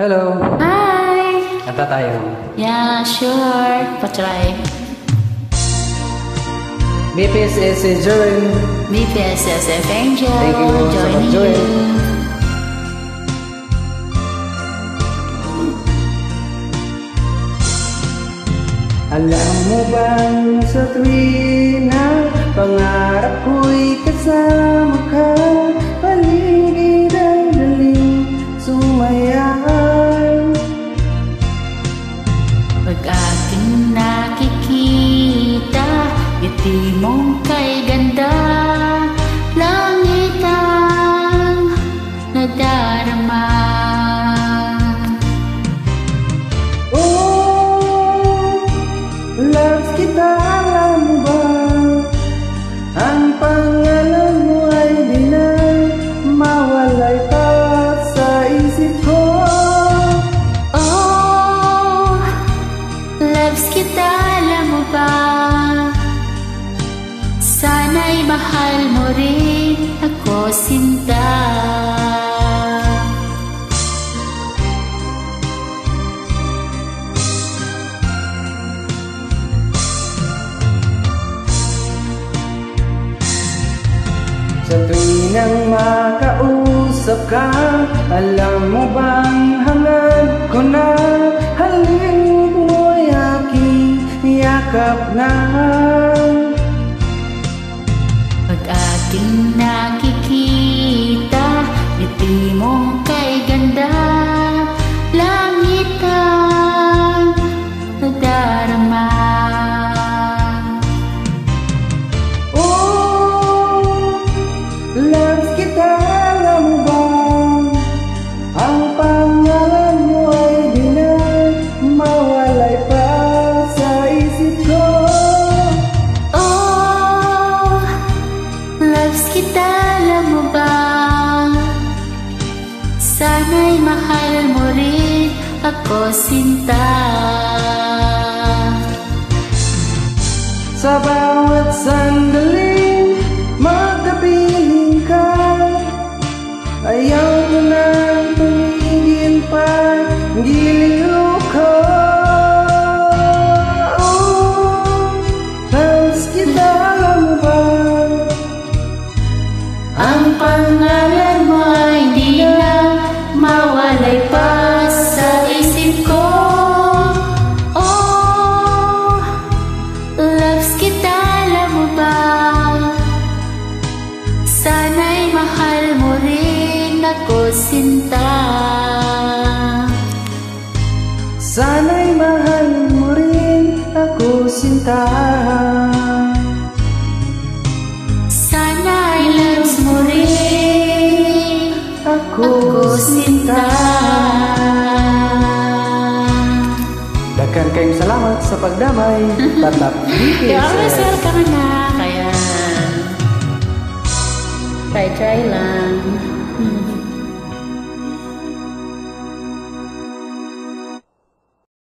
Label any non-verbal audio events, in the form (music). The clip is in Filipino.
Hello! Hi! Kanta tayo. Yeah, sure. Patry. BPSS Join. BPSSF Angel. Thank you sa joining pag-join. you. Alam mo bang sa tuwina Pangarap ko'y kasama ka Pag aking nakikita, ngiti mong kay mahal mo rin ako, sinta. Sa tuwinang makausap ka Alam mo bang hangad ko na Halip mo'y aking yakap na aking nakikita, Sana'y mahal mo rin ako, sinta. Sa bawat sandaling magkapiling ka Ayaw mo na tumigil pa Giliw ko kita, ba? Ang pangalan sinta. Sana'y mahal mo rin ako, sinta Sana'y loves mo rin Ako, ako, sinta. Daghan kayong salamat sa pagdamay (laughs) Tatap Kaya always BPSS welcome na, kaya try-try lang.